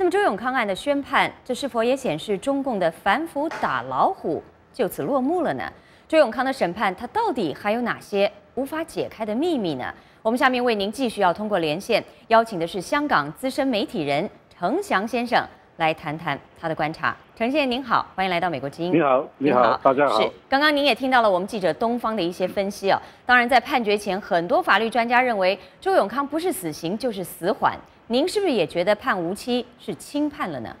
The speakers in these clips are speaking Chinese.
那么周永康案的宣判，这是否也显示中共的反腐打老虎就此落幕了呢？周永康的审判，他到底还有哪些无法解开的秘密呢？我们下面为您继续要通过连线邀请的是香港资深媒体人程翔先生来谈谈他的观察。陈先生您好，欢迎来到美国之音。你好，你好，大家好。是，刚刚您也听到了我们记者东方的一些分析哦。当然，在判决前，很多法律专家认为周永康不是死刑就是死缓。您是不是也觉得判无期是轻判了呢？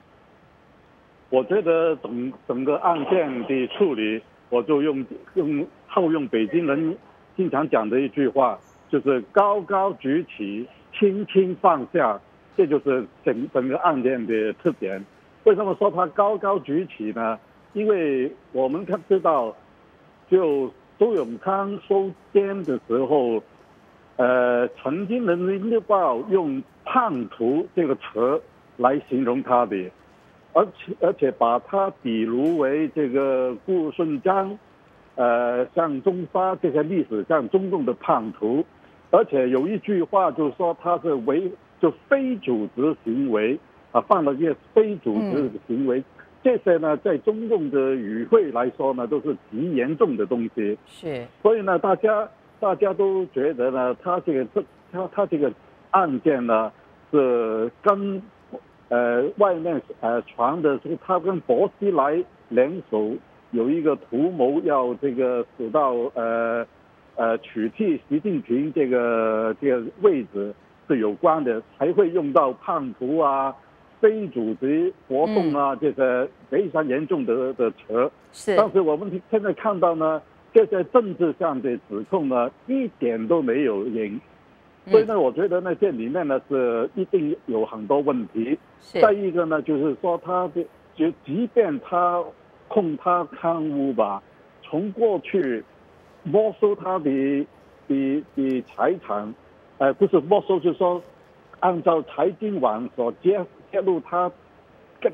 我觉得整整个案件的处理，我就用用套用北京人经常讲的一句话。就是高高举起，轻轻放下，这就是整整个案件的特点。为什么说他高高举起呢？因为我们看知道，就周永康收监的时候，呃，曾经《人民日报》用“叛徒”这个词来形容他的，而且而且把他比如为这个顾顺章，呃，像中发这些历史上中共的叛徒。而且有一句话就是说他是违就非组织行为啊，犯了些非组织的行为，这些呢在中共的语汇来说呢都是极严重的东西。是。所以呢，大家大家都觉得呢，他这个这他他这个案件呢是跟呃外面呃传的是他跟薄熙来联手有一个图谋要这个使到呃。呃，取替习近平这个这个位置是有关的，才会用到叛徒啊、非组织活动啊这些非常严重的的词。是。但是我们现在看到呢，这些政治上的指控呢，一点都没有赢。所以呢，我觉得呢，这里面呢是一定有很多问题。再一个呢，就是说他的就即便他控他贪污吧，从过去。没收他的的的财产，呃，不是没收，就是说，按照财经网所揭揭露，他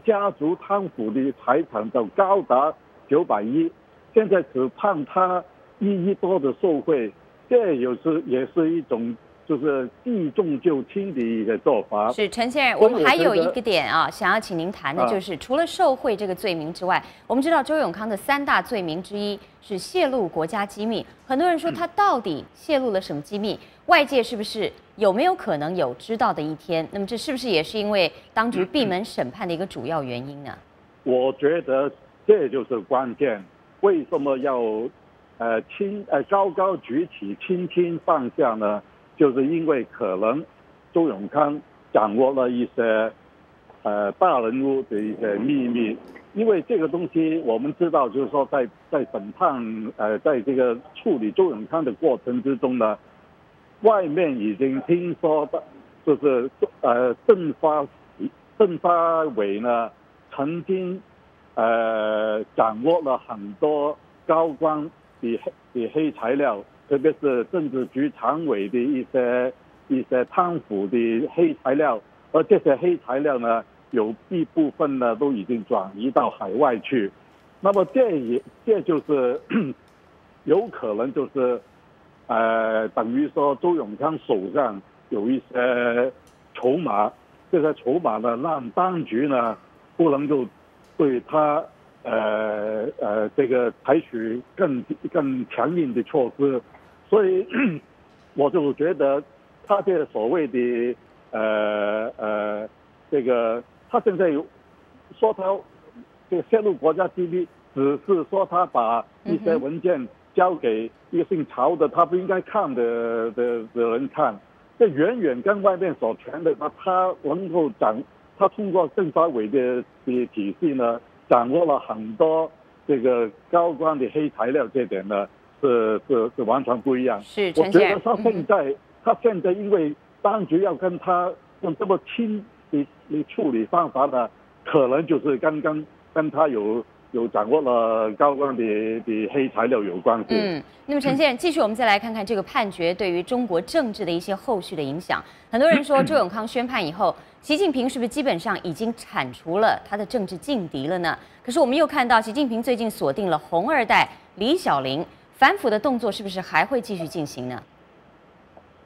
家族贪腐的财产都高达九百亿，现在只判他一亿多的受贿，这有时也是一种。就是避重就轻的一个做法。是陈先生，我们还有一个点啊，想要请您谈的就是，除了受贿这个罪名之外，我们知道周永康的三大罪名之一是泄露国家机密。很多人说他到底泄露了什么机密？外界是不是有没有可能有知道的一天？那么这是不是也是因为当局闭门审判的一个主要原因呢？我觉得这就是关键。为什么要呃轻呃高高举起，轻轻放下呢？就是因为可能周永康掌握了一些呃大人物的一些秘密，因为这个东西我们知道，就是说在在审判呃在这个处理周永康的过程之中呢，外面已经听说的，就是呃政发政发委呢曾经呃掌握了很多高官的黑的黑材料。特别是政治局常委的一些一些贪腐的黑材料，而这些黑材料呢，有一部分呢都已经转移到海外去，那么这也这就是 有可能就是，呃，等于说周永康手上有一些筹码，这些筹码呢让当局呢不能够对他呃呃这个采取更更强硬的措施。所以，我就觉得，他这所谓的呃呃，这个他现在有说他这个泄露国家机密，只是说他把一些文件交给一个姓曹的他不应该看的的的人看，这远远跟外面所传的他他能够掌，他通过政法委的的体系呢，掌握了很多这个高官的黑材料，这点呢。是是是完全不一样。是，我觉得他现在他现在因为当局要跟他用这么轻的的处理方法呢，可能就是刚刚跟他有有掌握了高光的的黑材料有关系。嗯，那么陈先生，继续我们再来看看这个判决对于中国政治的一些后续的影响。很多人说周永康宣判以后，习近平是不是基本上已经铲除了他的政治劲敌了呢？可是我们又看到习近平最近锁定了红二代李小玲。反腐的动作是不是还会继续进行呢？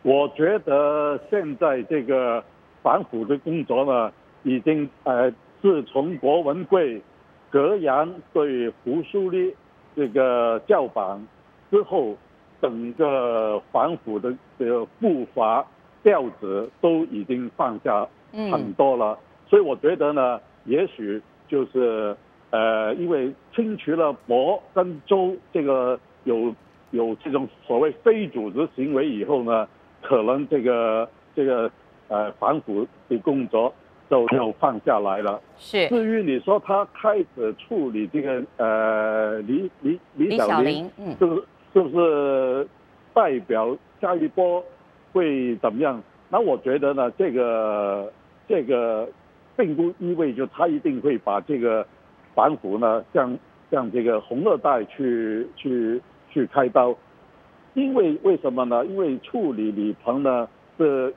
我觉得现在这个反腐的工作呢，已经呃，自从国文贵格阳对胡苏立这个叫板之后，整个反腐的这个步伐调子都已经放下很多了。所以我觉得呢，也许就是呃，因为清除了博跟周这个有有这种所谓非组织行为以后呢，可能这个这个呃反腐的工作。都就放下来了。是。至于你说他开始处理这个呃李李李小林，嗯，是不是是不是代表下一波会怎么样？那我觉得呢，这个这个并不意味着他一定会把这个反腐呢，向向这个红二代去去去开刀。因为为什么呢？因为处理李鹏呢是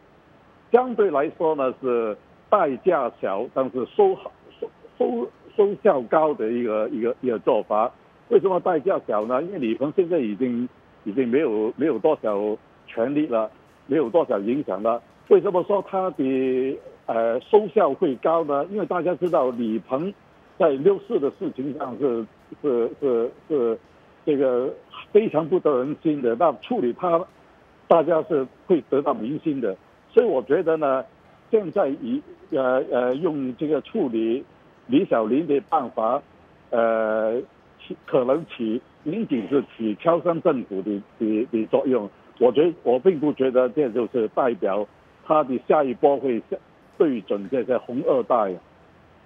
相对来说呢是。代价小，但是收好收收收效高的一个一个一个做法。为什么代价小呢？因为李鹏现在已经已经没有没有多少权力了，没有多少影响了。为什么说他的呃收效会高呢？因为大家知道李鹏在六四的事情上是是是是这个非常不得人心的，那处理他，大家是会得到民心的。所以我觉得呢。现在以呃呃用这个处理李小林的办法，呃可能起仅仅是起敲山政府的的的作用。我觉我并不觉得这就是代表他的下一波会对准这些红二代。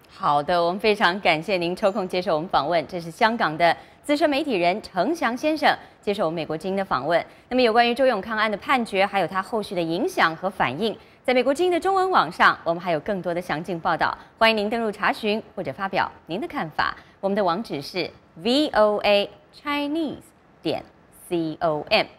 好的，我们非常感谢您抽空接受我们访问。这是香港的资深媒体人程翔先生接受我们美国精英的访问。那么有关于周永康案的判决，还有他后续的影响和反应。在美国精英的中文网上，我们还有更多的详尽报道，欢迎您登录查询或者发表您的看法。我们的网址是 voa chinese 点 com。